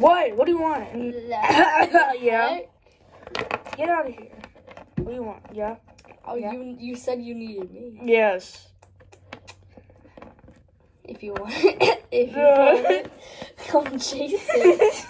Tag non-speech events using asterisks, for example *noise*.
What? What do you want? *coughs* Yeah. Get out of here. What do you want? Yeah. Oh, Yeah. you you said you needed me. Yes. If you want, *coughs* if you want it, *laughs* come chase it. *laughs*